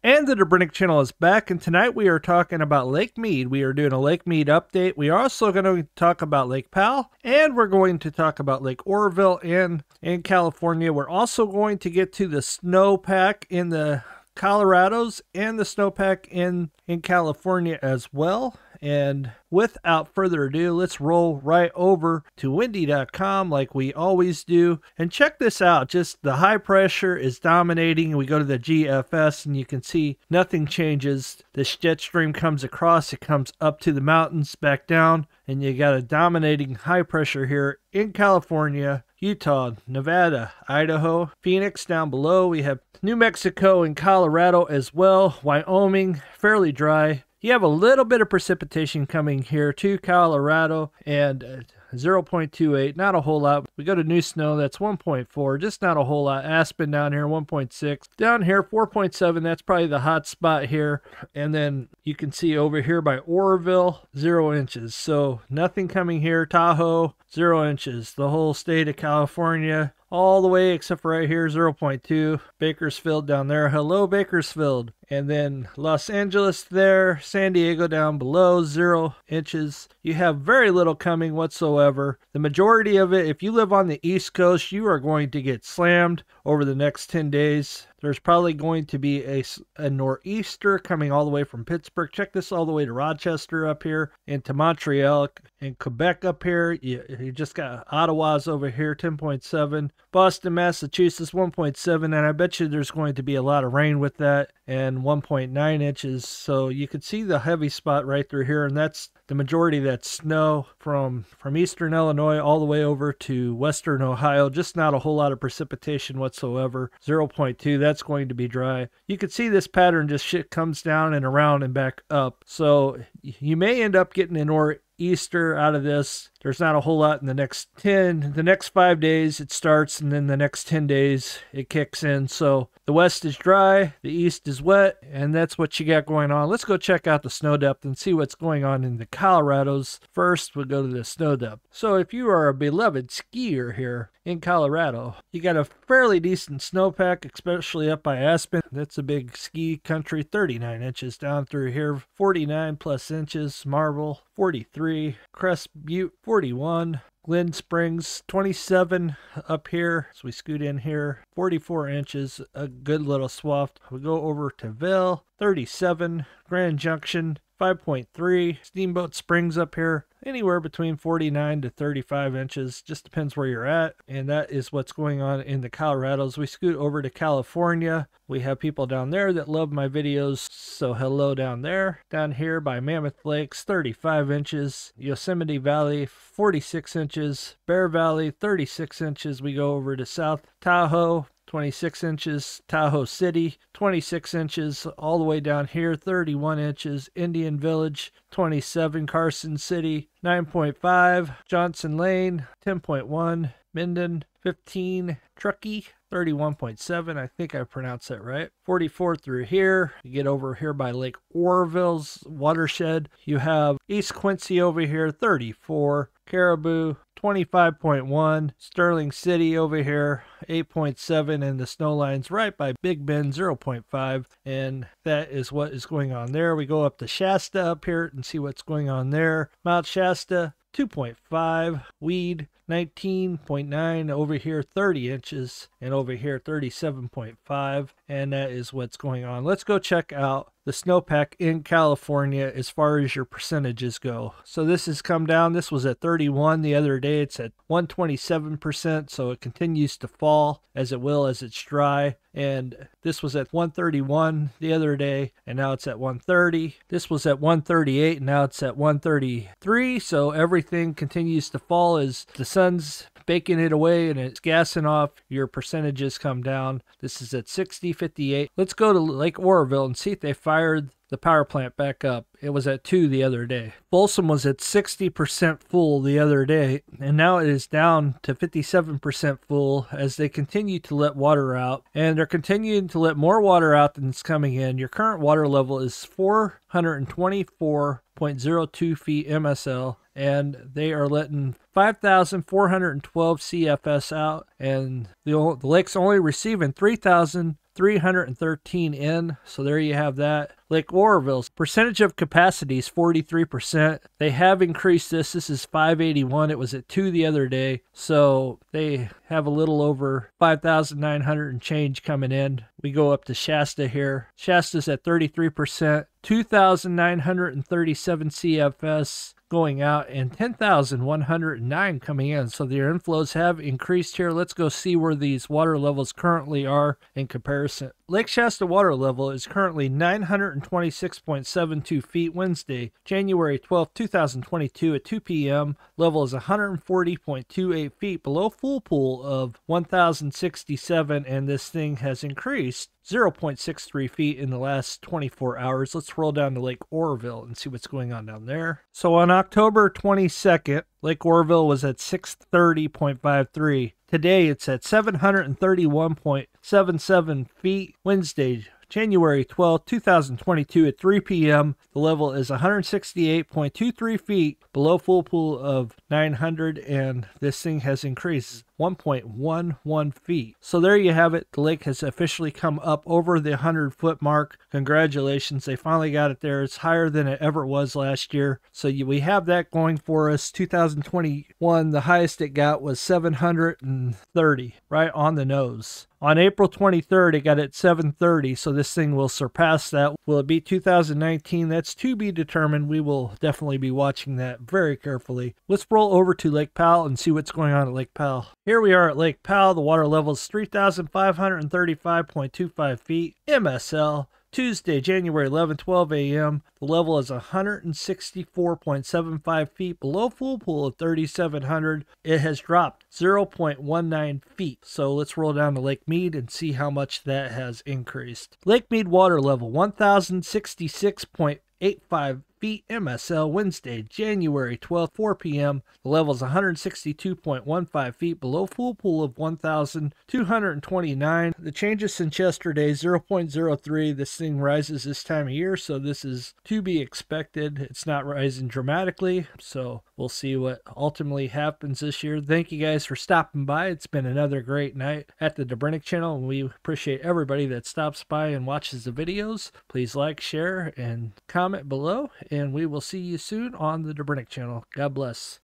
And the Dobrinich channel is back, and tonight we are talking about Lake Mead. We are doing a Lake Mead update. We are also going to talk about Lake Powell, and we're going to talk about Lake Oroville and in California. We're also going to get to the snowpack in the Colorados and the snowpack in in California as well. And without further ado, let's roll right over to windy.com like we always do. And check this out. Just the high pressure is dominating. We go to the GFS and you can see nothing changes. The jet stream comes across, it comes up to the mountains, back down, and you got a dominating high pressure here in California, Utah, Nevada, Idaho, Phoenix down below. We have New Mexico and Colorado as well, Wyoming, fairly dry. You have a little bit of precipitation coming here to Colorado and uh, 0.28, not a whole lot. We go to New Snow, that's 1.4, just not a whole lot. Aspen down here, 1.6. Down here, 4.7, that's probably the hot spot here. And then you can see over here by Oroville, zero inches. So nothing coming here. Tahoe, zero inches. The whole state of California, all the way except for right here 0.2 bakersfield down there. Hello bakersfield. And then los angeles there san diego down below zero inches. You have very little coming whatsoever. The majority of it if you live on the east coast you are going to get slammed over the next 10 days there's probably going to be a, a nor'easter coming all the way from Pittsburgh. Check this all the way to Rochester up here and to Montreal and Quebec up here. You, you just got Ottawa's over here, 10.7. Boston, Massachusetts, 1.7. And I bet you there's going to be a lot of rain with that and 1.9 inches. So you can see the heavy spot right through here. And that's the majority of that snow from from eastern Illinois all the way over to western Ohio. Just not a whole lot of precipitation whatsoever. 0.2, that's going to be dry. You can see this pattern just shit comes down and around and back up. So you may end up getting an or Easter out of this. There's not a whole lot in the next 10, the next five days it starts, and then the next 10 days it kicks in. So the west is dry, the east is wet, and that's what you got going on. Let's go check out the snow depth and see what's going on in the Colorados. First, we'll go to the snow depth. So if you are a beloved skier here in Colorado, you got a fairly decent snowpack, especially up by Aspen. That's a big ski country, 39 inches down through here, 49 plus inches, Marble, 43, Crest Butte, 41, Glen Springs 27 up here. So we scoot in here 44 inches, a good little swath. We go over to Vail 37, Grand Junction 5.3, Steamboat Springs up here anywhere between 49 to 35 inches just depends where you're at. And that is what's going on in the colorados. We scoot over to california. We have people down there that love my videos. So hello down there. Down here by mammoth lakes 35 inches. Yosemite valley 46 inches. Bear valley 36 inches. We go over to south tahoe 26 inches, Tahoe City, 26 inches, all the way down here, 31 inches, Indian Village, 27, Carson City, 9.5, Johnson Lane, 10.1, Minden, 15, Truckee, 31.7. I think I pronounced that right. 44 through here. You get over here by Lake Oroville's watershed. You have East Quincy over here, 34. Caribou, 25.1. Sterling City over here, 8.7. And the snow line's right by Big Bend, 0.5. And that is what is going on there. We go up to Shasta up here and see what's going on there. Mount Shasta, 2.5. Weed, 19.9 over here 30 inches and over here 37.5 and that is what's going on let's go check out the snowpack in California as far as your percentages go. So this has come down. This was at 31 the other day. It's at 127%. So it continues to fall as it will as it's dry. And this was at 131 the other day, and now it's at 130. This was at 138, and now it's at 133. So everything continues to fall as the sun's baking it away and it's gassing off, your percentages come down. This is at 60, 58. Let's go to Lake Oroville and see if they fired the power plant back up. It was at 2 the other day. Folsom was at 60% full the other day, and now it is down to 57% full as they continue to let water out. And they're continuing to let more water out than is coming in. Your current water level is 424.02 feet MSL, and they are letting 5,412 CFS out, and the, the lake's only receiving 3,000 313 in. So there you have that. Lake Oroville's percentage of capacity is 43%. They have increased this. This is 581. It was at 2 the other day. So they have a little over 5,900 and change coming in. We go up to Shasta here. Shasta's at 33%, 2,937 CFS going out and 10,109 coming in. So their inflows have increased here. Let's go see where these water levels currently are in comparison. Lake Shasta water level is currently 926.72 feet Wednesday, January 12, 2022 at 2 p.m. Level is 140.28 feet below full pool of 1,067 and this thing has increased 0.63 feet in the last 24 hours. Let's roll down to Lake Oroville and see what's going on down there. So on October 22nd, Lake Oroville was at 630.53. Today it's at 731.77 feet. Wednesday, January 12, 2022 at 3 p.m. The level is 168.23 feet below full pool of 900 and this thing has increased 1.11 feet. So there you have it. The lake has officially come up over the 100 foot mark. Congratulations. They finally got it there. It's higher than it ever was last year. So we have that going for us. 2021, the highest it got was 730, right on the nose. On April 23rd, it got at 730, so this thing will surpass that. Will it be 2019? That's to be determined. We will definitely be watching that very carefully. Let's roll over to Lake Powell and see what's going on at Lake Powell. Here we are at Lake Powell. The water level is 3,535.25 feet. MSL Tuesday, January 11, 12 a.m. The level is 164.75 feet below full pool of 3,700. It has dropped 0.19 feet. So let's roll down to Lake Mead and see how much that has increased. Lake Mead water level 1,066.85 feet MSL Wednesday, January 12, 4 p.m. The level is 162.15 feet below full pool of 1,229. The changes since yesterday 0.03. This thing rises this time of year, so this is to be expected. It's not rising dramatically, so we'll see what ultimately happens this year. Thank you guys for stopping by. It's been another great night at the Dobrinich channel, and we appreciate everybody that stops by and watches the videos. Please like, share, and comment below and we will see you soon on the Dobrinich channel. God bless.